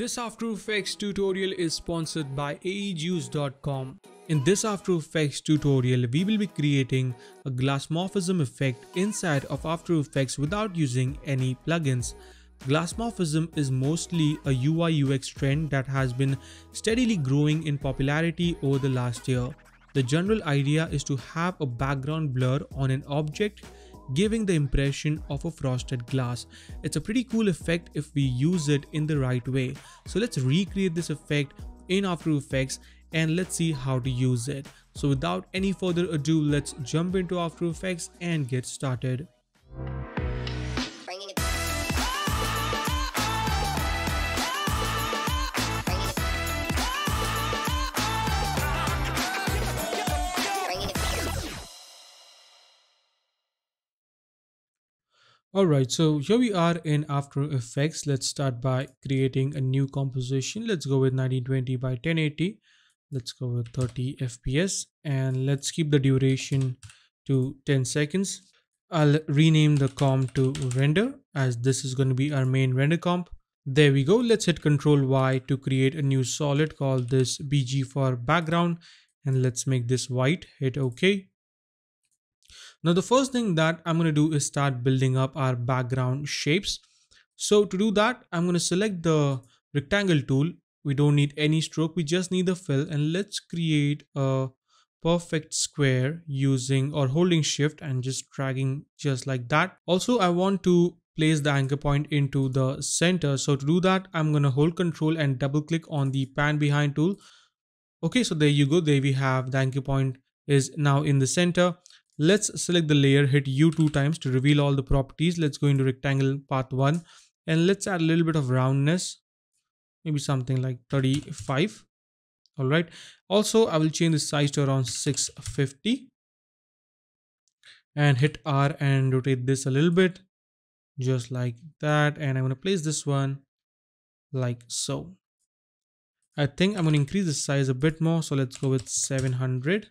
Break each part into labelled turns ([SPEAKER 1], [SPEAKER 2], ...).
[SPEAKER 1] This After Effects tutorial is sponsored by aejuice.com. In this After Effects tutorial, we will be creating a glassmorphism effect inside of After Effects without using any plugins. Glassmorphism is mostly a UI UX trend that has been steadily growing in popularity over the last year. The general idea is to have a background blur on an object giving the impression of a frosted glass. It's a pretty cool effect if we use it in the right way. So let's recreate this effect in After Effects and let's see how to use it. So without any further ado, let's jump into After Effects and get started. Alright, so here we are in After Effects. Let's start by creating a new composition. Let's go with 1920 by 1080. Let's go with 30 FPS and let's keep the duration to 10 seconds. I'll rename the comp to render as this is going to be our main render comp. There we go. Let's hit Control Y to create a new solid called this BG for background and let's make this white. Hit OK. Now the first thing that I'm going to do is start building up our background shapes. So to do that, I'm going to select the rectangle tool. We don't need any stroke, we just need the fill and let's create a perfect square using or holding shift and just dragging just like that. Also, I want to place the anchor point into the center. So to do that, I'm going to hold control and double click on the pan behind tool. Okay, so there you go. There we have the anchor point is now in the center. Let's select the layer, hit U two times to reveal all the properties. Let's go into rectangle path one and let's add a little bit of roundness, maybe something like 35. All right. Also, I will change the size to around 650 and hit R and rotate this a little bit just like that. And I'm going to place this one like so. I think I'm going to increase the size a bit more. So let's go with 700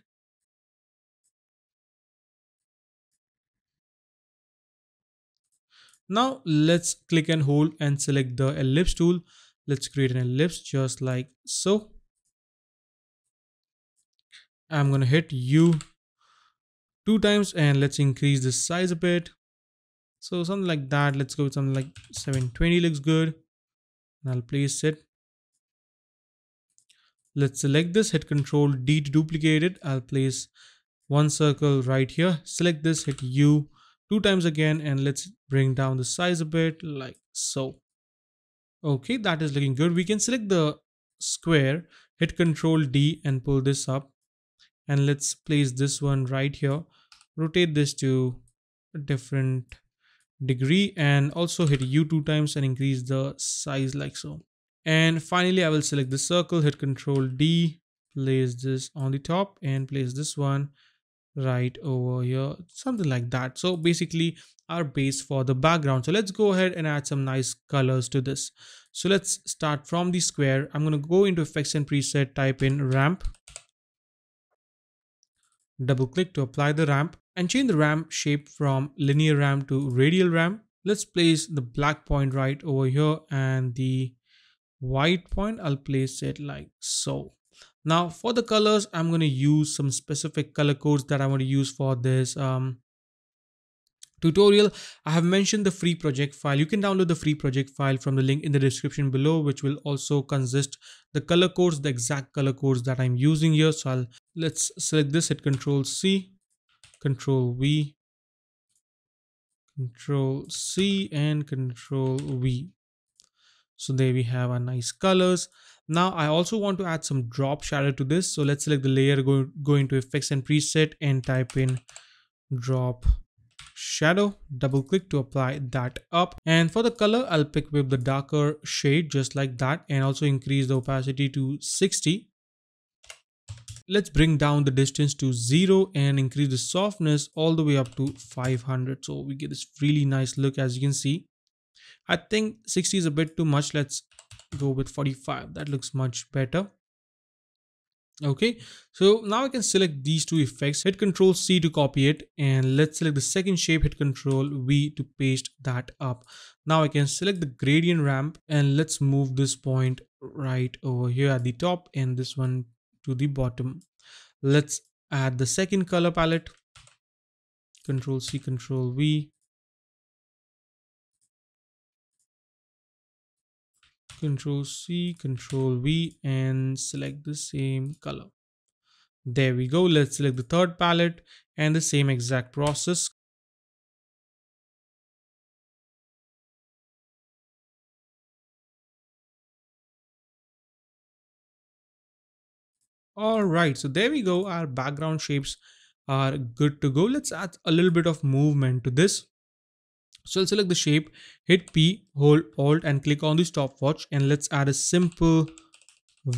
[SPEAKER 1] Now let's click and hold and select the ellipse tool. Let's create an ellipse just like so. I'm going to hit U two times and let's increase the size a bit. So something like that. Let's go with something like 720 looks good. And I'll place it. Let's select this, hit Control D to duplicate it. I'll place one circle right here. Select this, hit U two times again and let's bring down the size a bit like so. Okay that is looking good. We can select the square hit control d and pull this up. And let's place this one right here. Rotate this to a different degree and also hit u two times and increase the size like so. And finally i will select the circle hit control d place this on the top and place this one right over here something like that. So basically our base for the background. So let's go ahead and add some nice colors to this. So let's start from the square. I'm going to go into effects and preset type in ramp double click to apply the ramp and change the ramp shape from linear ramp to radial ramp. Let's place the black point right over here and the white point. I'll place it like so now for the colors, I'm going to use some specific color codes that I want to use for this um, tutorial. I have mentioned the free project file. You can download the free project file from the link in the description below, which will also consist the color codes, the exact color codes that I'm using here. So I'll, let's select this, hit Control C, Control V, Control C and Control V. So there we have our nice colors. Now I also want to add some drop shadow to this. So let's select the layer, go, go into effects and preset and type in drop shadow. Double click to apply that up. And for the color i'll pick with the darker shade just like that and also increase the opacity to 60 let's bring down the distance to zero and increase the softness all the way up to 500 so we get this really nice look as you can see. I think 60 is a bit too much. Let's go with 45 that looks much better. Okay so now i can select these two effects. Hit control c to copy it and let's select the second shape. Hit control v to paste that up. Now i can select the gradient ramp and let's move this point right over here at the top and this one to the bottom. Let's add the second color palette. Control c control v control C, control V and select the same color. There we go. Let's select the third palette and the same exact process. All right, so there we go. Our background shapes are good to go. Let's add a little bit of movement to this. So I'll select the shape, hit P, hold Alt and click on the stopwatch and let's add a simple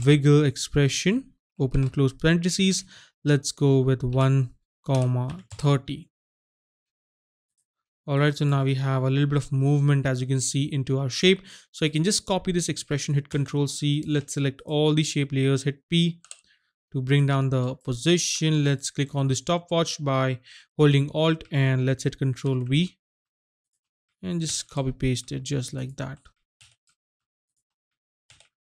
[SPEAKER 1] wiggle expression, open and close parentheses. Let's go with 1 comma 30. Alright, so now we have a little bit of movement as you can see into our shape. So I can just copy this expression, hit Control C. Let's select all the shape layers, hit P to bring down the position. Let's click on the stopwatch by holding Alt and let's hit Control V and just copy paste it just like that.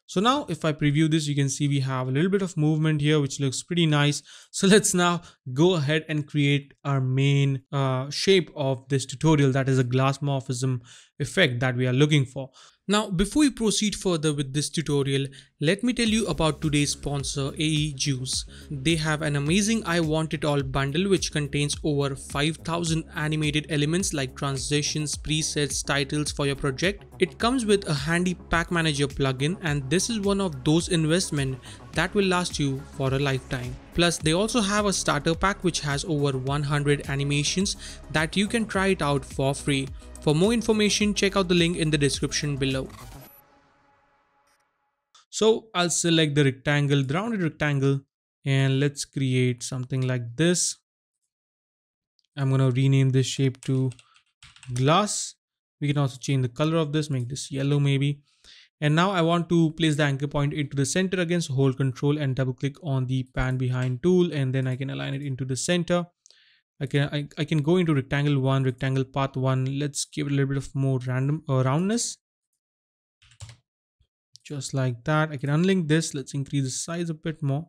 [SPEAKER 1] So now if I preview this, you can see we have a little bit of movement here, which looks pretty nice. So let's now go ahead and create our main uh, shape of this tutorial. That is a glass morphism effect that we are looking for. Now, before we proceed further with this tutorial, let me tell you about today's sponsor AE Juice. They have an amazing I Want It All bundle which contains over 5000 animated elements like transitions, presets, titles for your project. It comes with a handy pack manager plugin and this is one of those investments that will last you for a lifetime. Plus they also have a starter pack which has over 100 animations that you can try it out for free. For more information, check out the link in the description below. So I'll select the rectangle, the rounded rectangle, and let's create something like this. I'm going to rename this shape to glass. We can also change the color of this, make this yellow maybe. And now I want to place the anchor point into the center again. So hold control and double click on the pan behind tool and then I can align it into the center. I can I, I can go into rectangle one, rectangle path one. Let's give it a little bit of more random uh, roundness. Just like that. I can unlink this. Let's increase the size a bit more.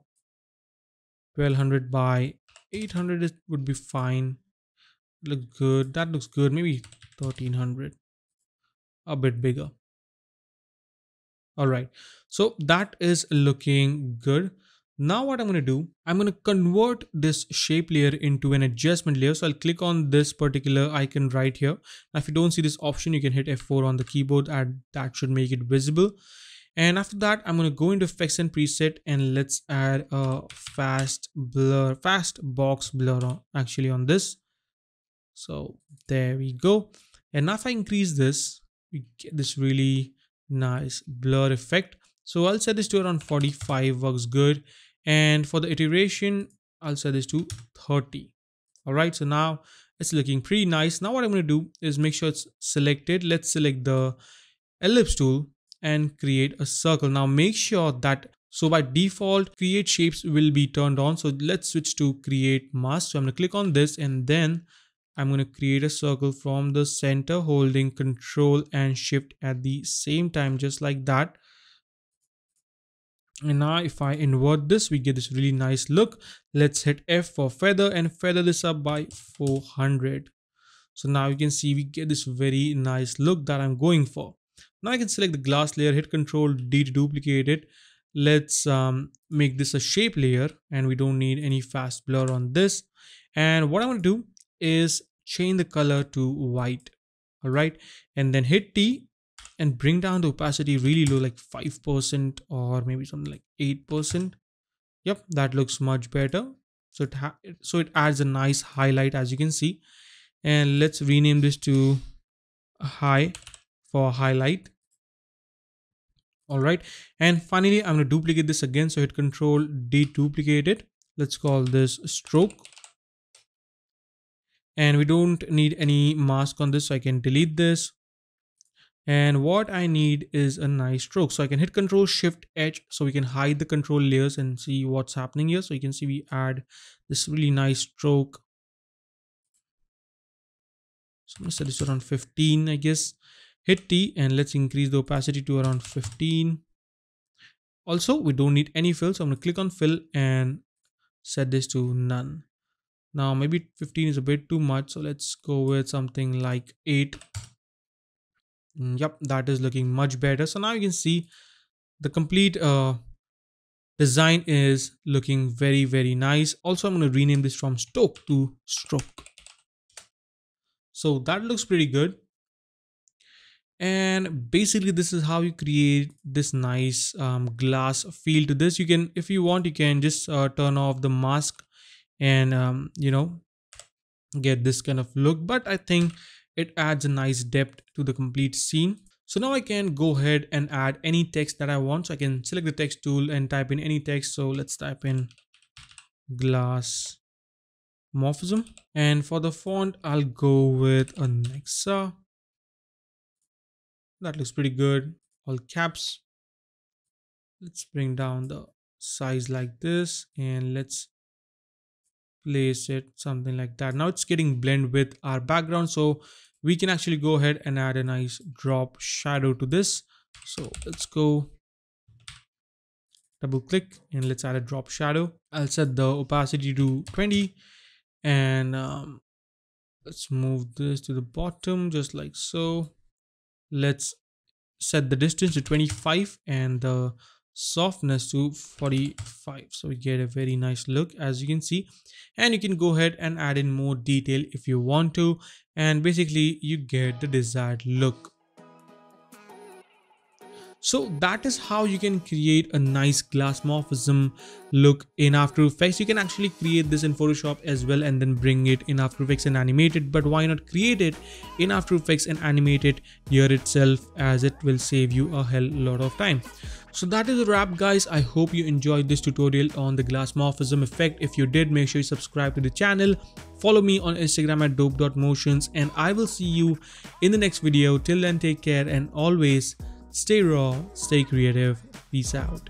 [SPEAKER 1] 1200 by 800 is, would be fine. Look good. That looks good. Maybe 1300. A bit bigger. All right. So that is looking good. Now what I'm going to do, I'm going to convert this shape layer into an adjustment layer. So I'll click on this particular icon right here. Now, if you don't see this option, you can hit F4 on the keyboard and that should make it visible. And after that, I'm going to go into effects and preset and let's add a fast blur, fast box blur on, actually on this. So there we go. And now if I increase this, we get this really nice. Blur effect. So I'll set this to around 45 works good. And for the iteration I'll set this to 30 all right so now it's looking pretty nice. Now what I'm going to do is make sure it's selected. Let's select the ellipse tool and create a circle. Now make sure that so by default create shapes will be turned on. So let's switch to create mask. So I'm going to click on this and then I'm going to create a circle from the center holding control and shift at the same time just like that. And now if I invert this we get this really nice look. Let's hit F for feather and feather this up by 400 so now you can see we get this very nice look that I'm going for. Now I can select the glass layer hit control D to duplicate it. Let's um, make this a shape layer and we don't need any fast blur on this. And what I'm going to do is change the color to white all right and then hit T and bring down the opacity really low like 5% or maybe something like 8% yep that looks much better. So it so it adds a nice highlight as you can see. And let's rename this to high for highlight. All right and finally i'm going to duplicate this again. So hit control d duplicate it. Let's call this stroke and we don't need any mask on this so i can delete this. And what I need is a nice stroke. So I can hit control shift H so we can hide the control layers and see what's happening here. So you can see we add this really nice stroke. So I'm gonna set this around 15 I guess. Hit T and let's increase the opacity to around 15 also we don't need any fill so I'm gonna click on fill and set this to none now maybe 15 is a bit too much so let's go with something like 8 mm, yep that is looking much better. So now you can see the complete uh, design is looking very very nice. Also i'm going to rename this from stoke to stroke. So that looks pretty good. And basically this is how you create this nice um, glass feel to this. You can if you want you can just uh, turn off the mask and um, you know get this kind of look. But i think it adds a nice depth to the complete scene. So now i can go ahead and add any text that i want. So i can select the text tool and type in any text. So let's type in glass morphism. And for the font i'll go with a nexa that looks pretty good. All caps. Let's bring down the size like this and let's place it something like that. Now it's getting blend with our background so we can actually go ahead and add a nice drop shadow to this. So let's go double click and let's add a drop shadow. I'll set the opacity to 20 and um, let's move this to the bottom just like so. Let's set the distance to 25 and the softness to 45 so we get a very nice look as you can see. And you can go ahead and add in more detail if you want to. And basically you get the desired look so that is how you can create a nice glass morphism look in After Effects. You can actually create this in Photoshop as well and then bring it in After Effects and animate it. But why not create it in After Effects and animate it here itself as it will save you a hell lot of time. So that is a wrap guys. I hope you enjoyed this tutorial on the glass morphism effect. If you did, make sure you subscribe to the channel. Follow me on Instagram at dope.motions and I will see you in the next video. Till then, take care and always Stay raw, stay creative. Peace out.